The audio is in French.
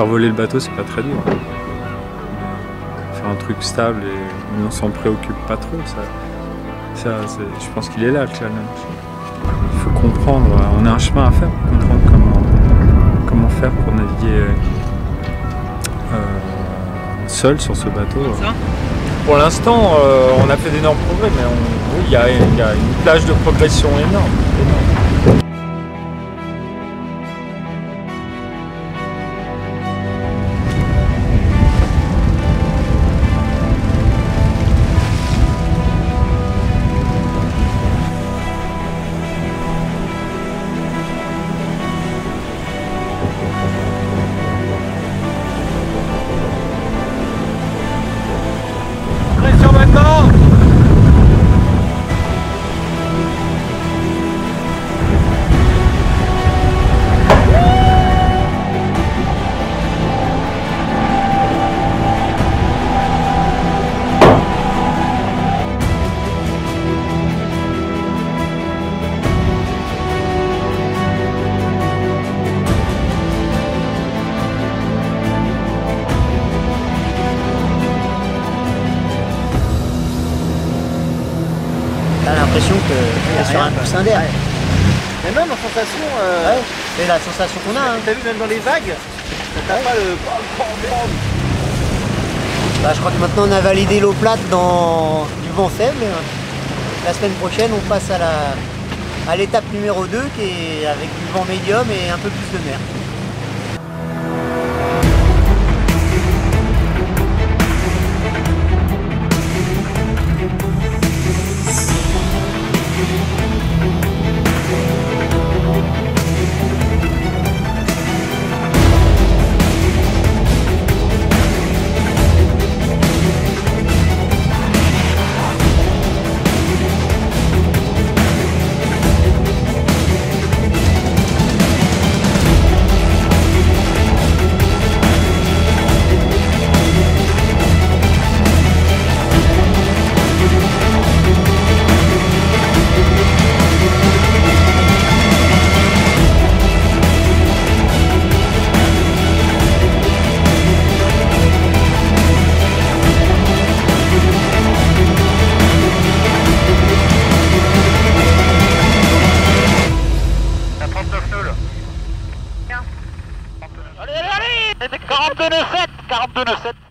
faire voler le bateau, c'est pas très dur. Faire un truc stable et on s'en préoccupe pas trop, ça, je pense qu'il est là le challenge. Il faut comprendre, on a un chemin à faire pour comprendre comment, comment faire pour naviguer euh, seul sur ce bateau. Pour l'instant, euh, on a fait d'énormes progrès, mais oui, il y, a une plage de progression énorme. L'impression que est sur un coussin d'air. Mais même en sensation. Euh... C'est la sensation qu'on a. Hein. T'as vu même dans les vagues T'as pas le. Bah, je crois que maintenant on a validé l'eau plate dans du vent faible. La semaine prochaine on passe à la à l'étape numéro 2 qui est avec du vent médium et un peu plus de mer. 42 9 7 42 9 7